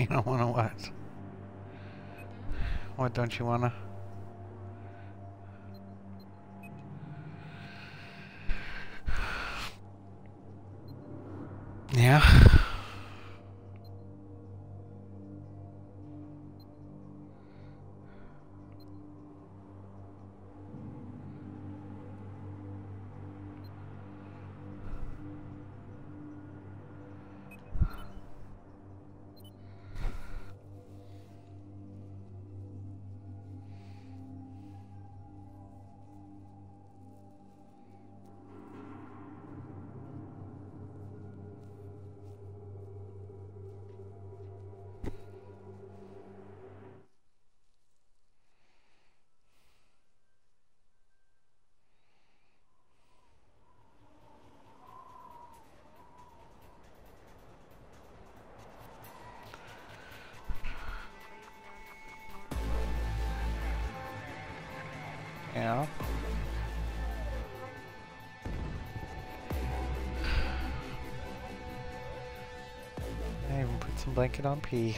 You don't wanna what? What don't you wanna? Yeah. Yeah. I even put some blanket on P.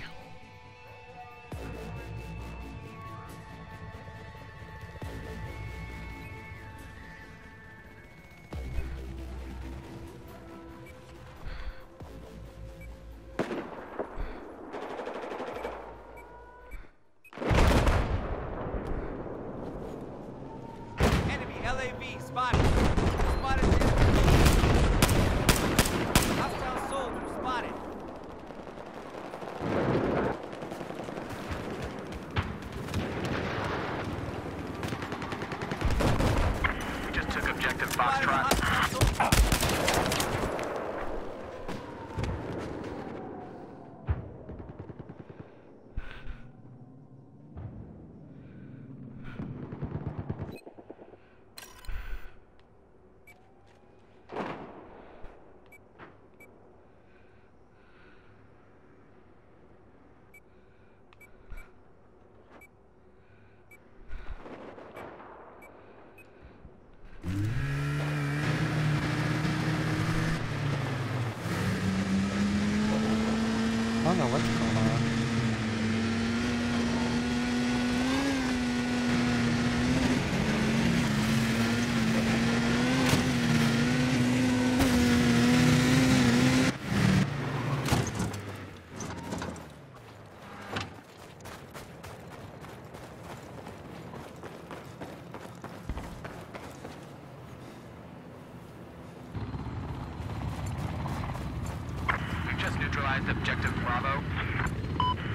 objective Bravo.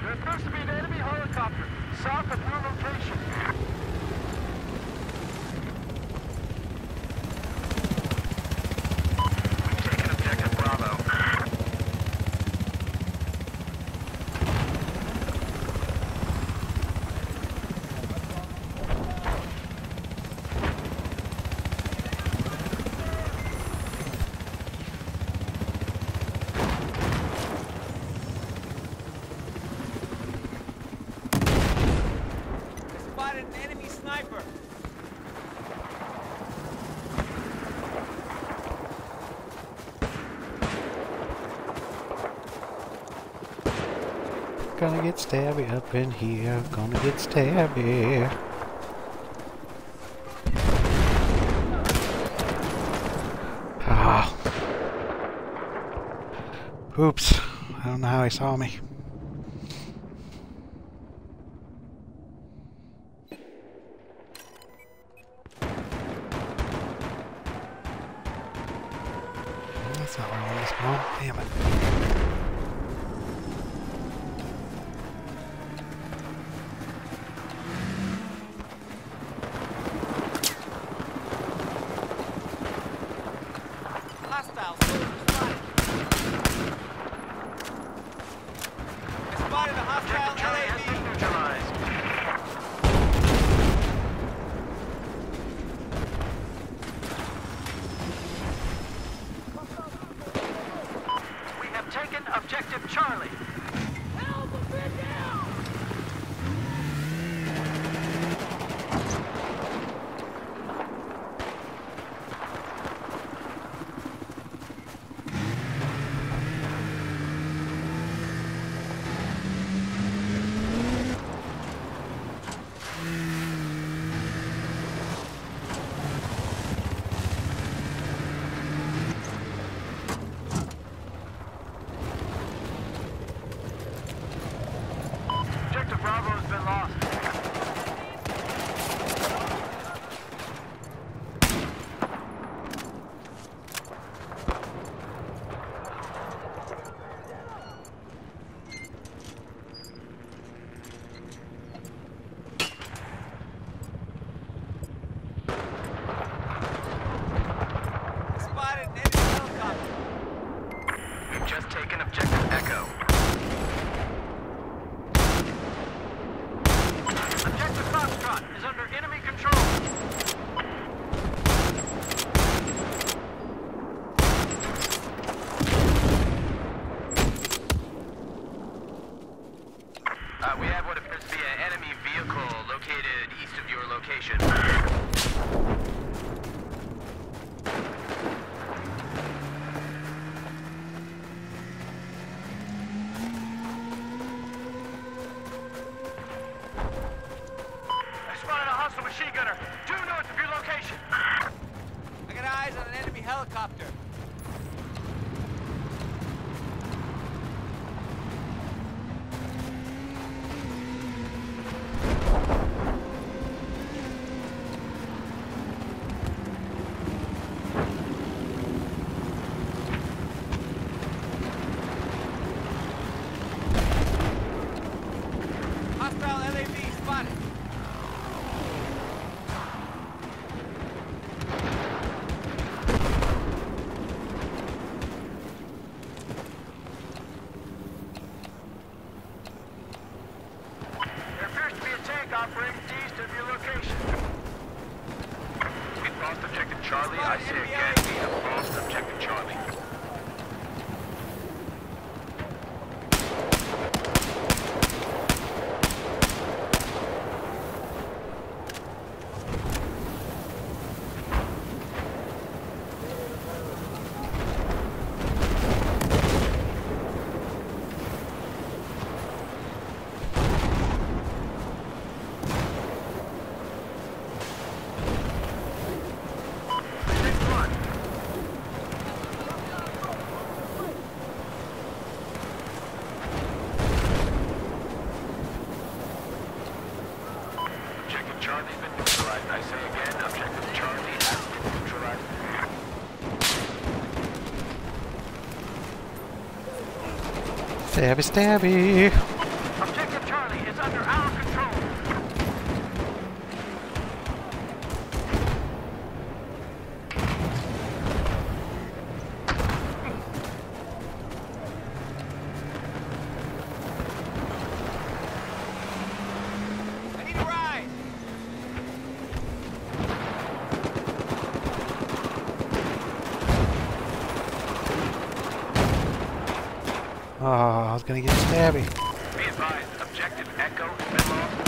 There appears to be an enemy helicopter south of your location. We've taken objective Bravo. They spotted an enemy sniper. Gonna get stabby up in here. Gonna get stabby. Ah. Oops. I don't know how he saw me. Stabby, stabby. Oh, I was gonna get stabby. Be advised, objective Echo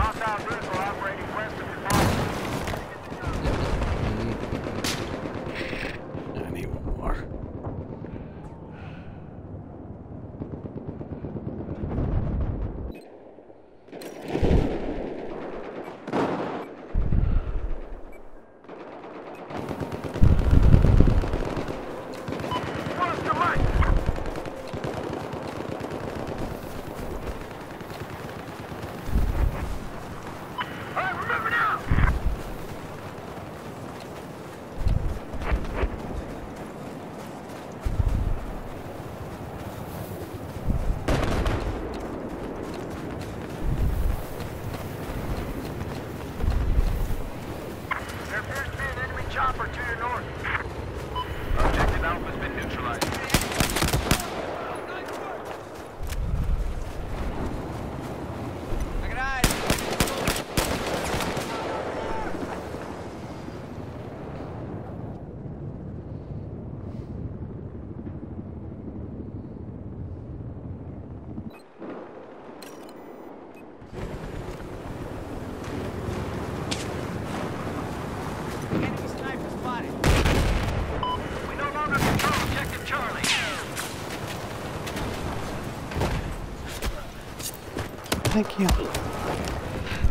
Thank you.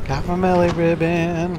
Got my melee ribbon.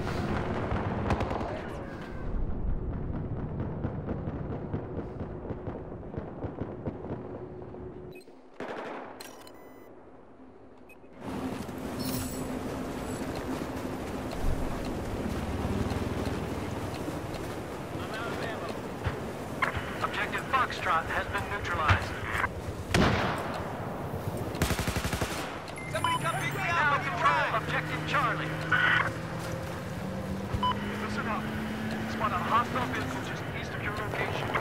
Spot a hostile vehicle just east of your location.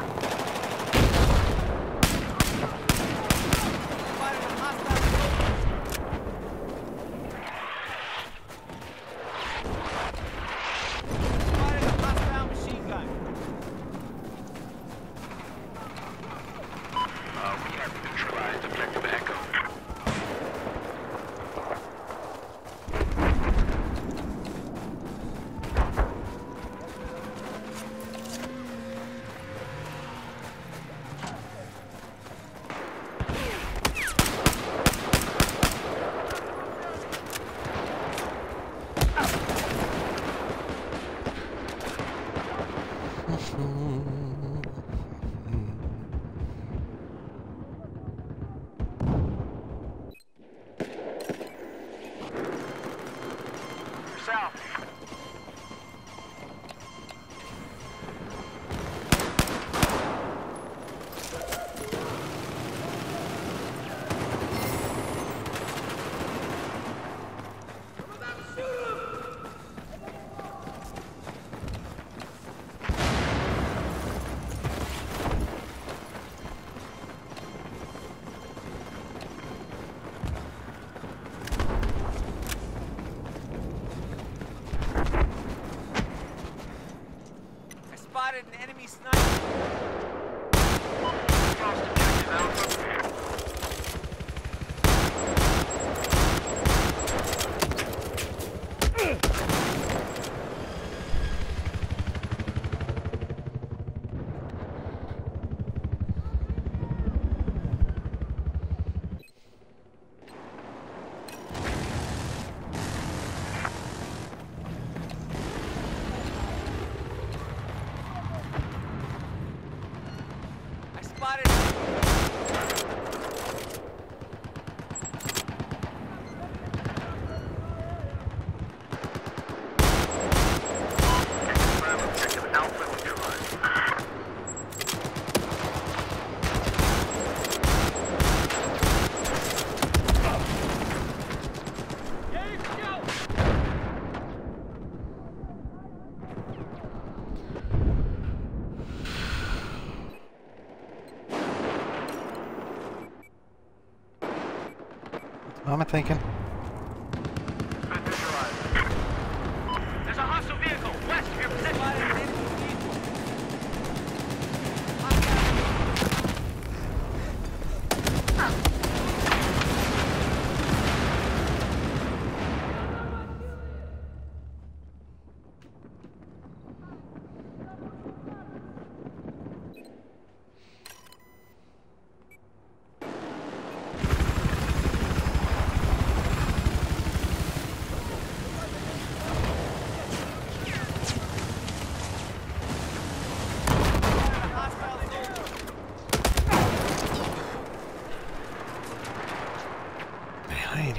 thinking?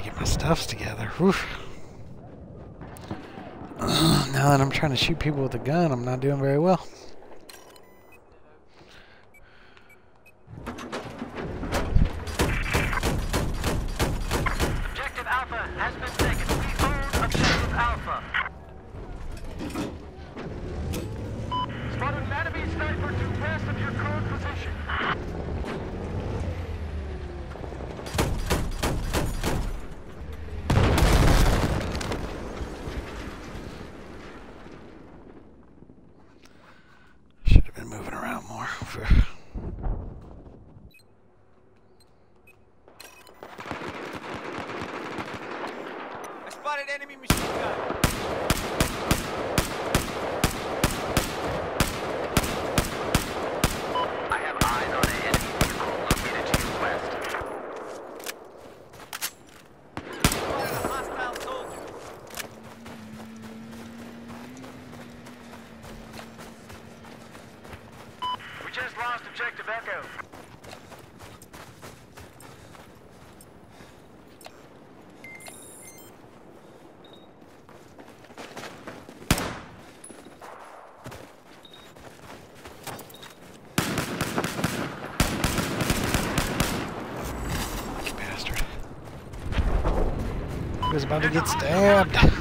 to get my stuffs together. now that I'm trying to shoot people with a gun, I'm not doing very well. objective Echo. Bastard. He about to get stabbed.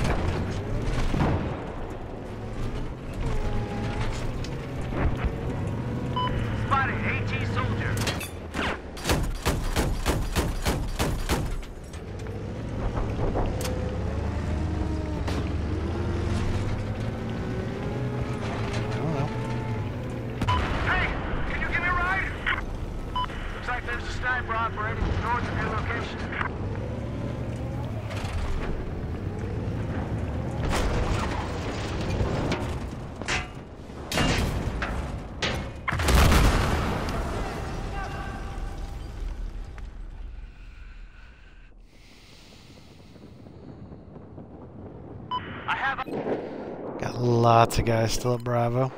Lots of guys still at Bravo.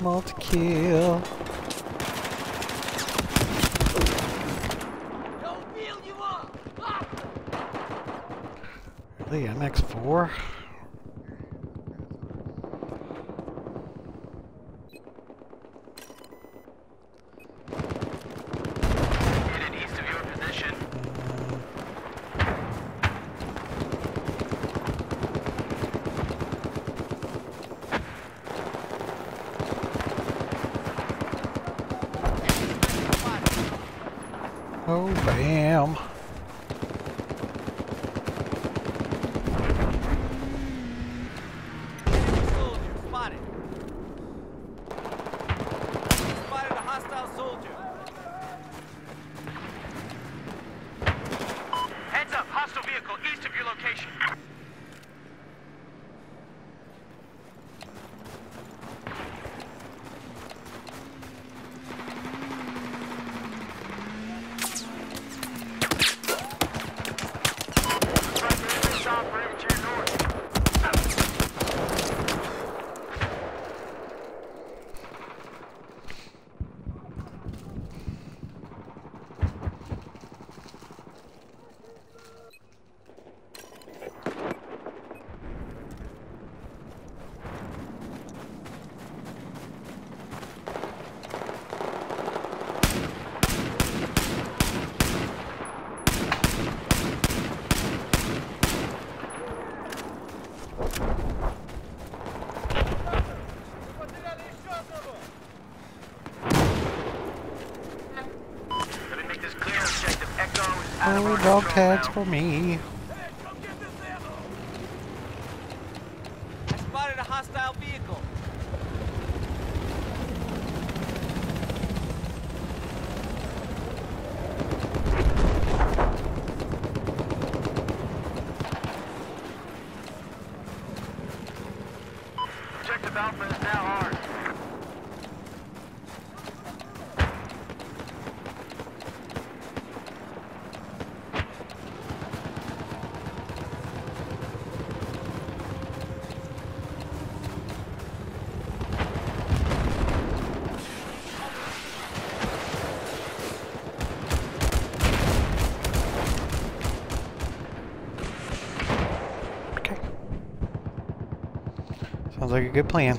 Multi-kill. the MX-4. tags for me. like a good plan.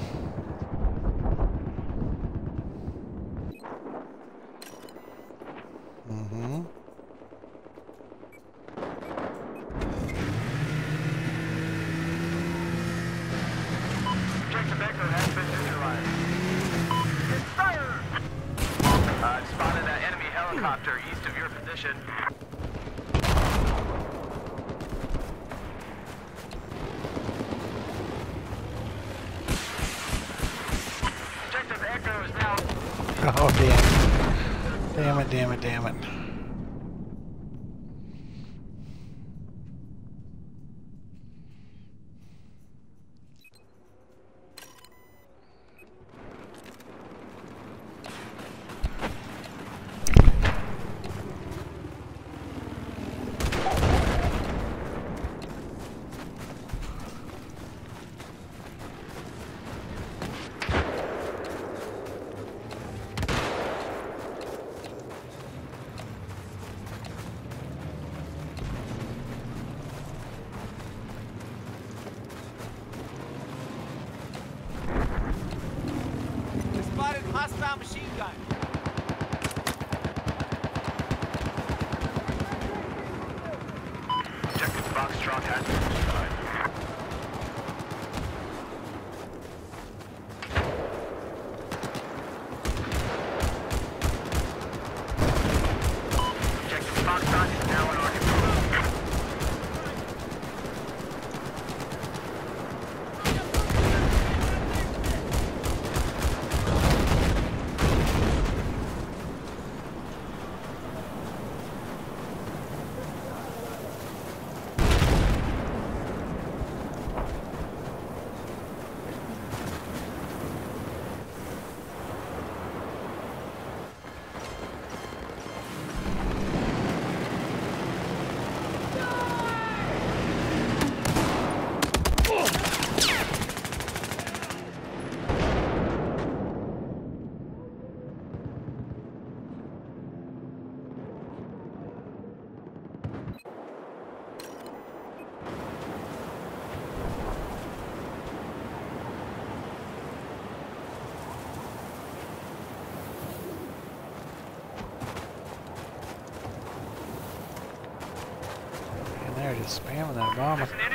Spamming that bomber.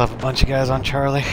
have a bunch of guys on Charlie.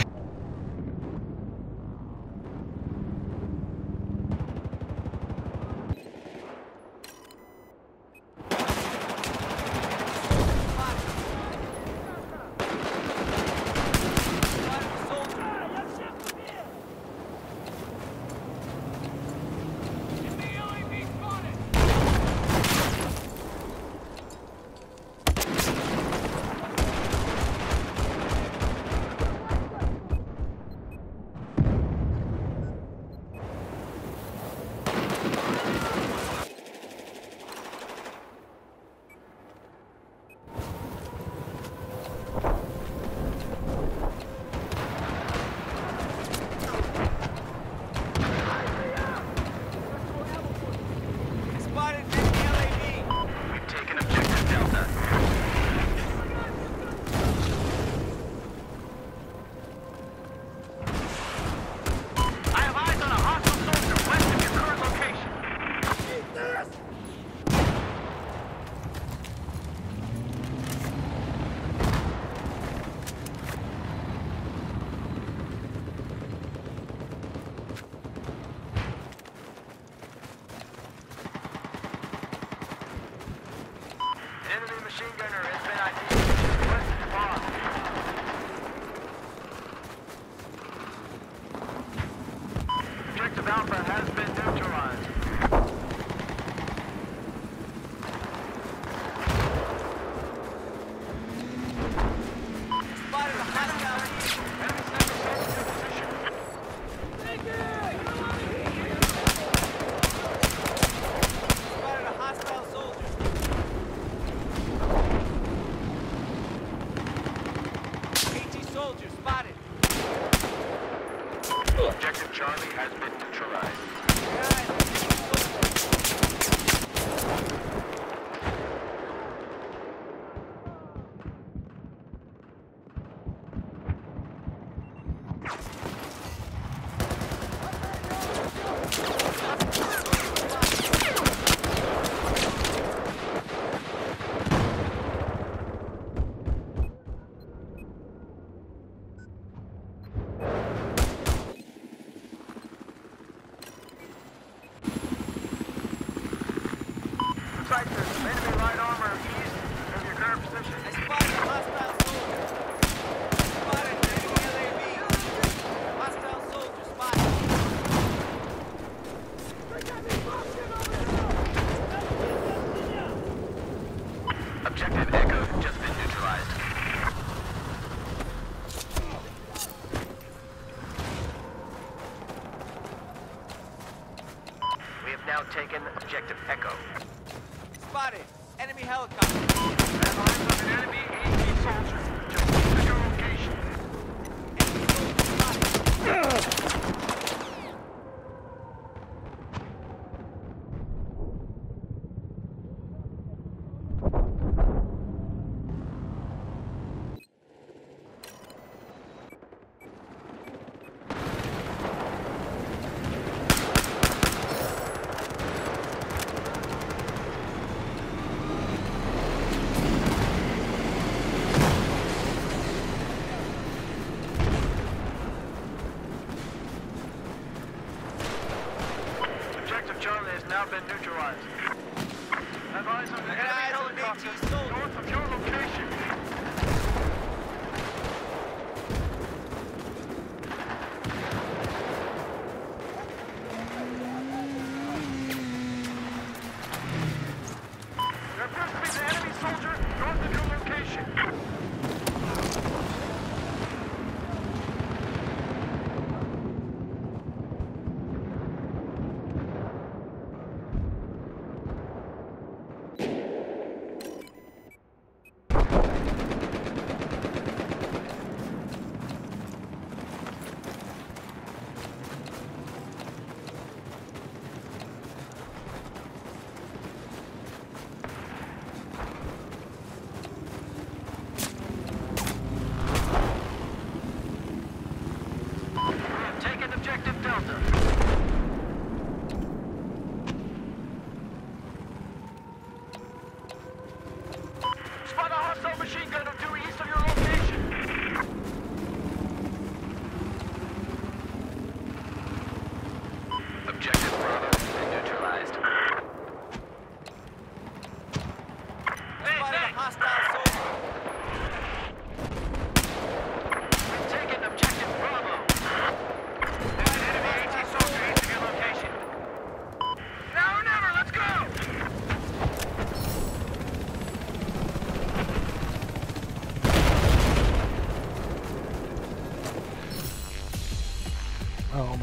Charlie has been neutralized. taken objective Echo. Spotted. Enemy helicopter. Eyes of an enemy AT soldier. Just your location. Enemy soldier spotted.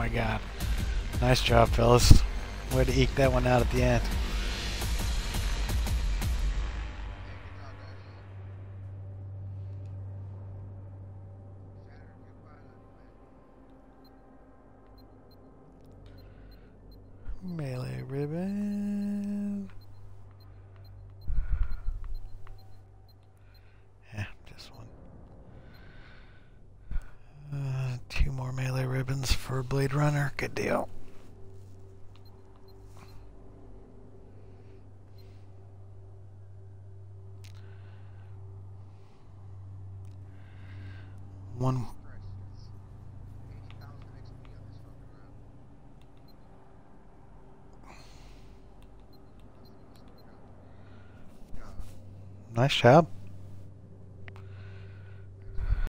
my god. Nice job, fellas. Way to eke that one out at the end. Nice job.